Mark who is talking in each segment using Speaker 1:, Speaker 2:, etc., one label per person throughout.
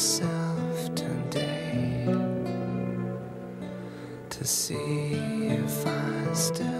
Speaker 1: myself today to see if I still.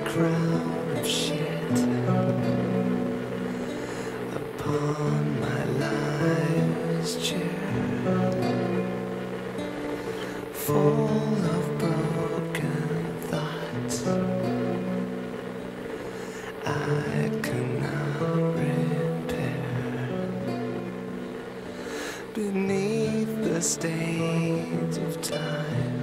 Speaker 1: crown of shit upon my chair, full of broken thoughts. I cannot repair beneath the stains of time.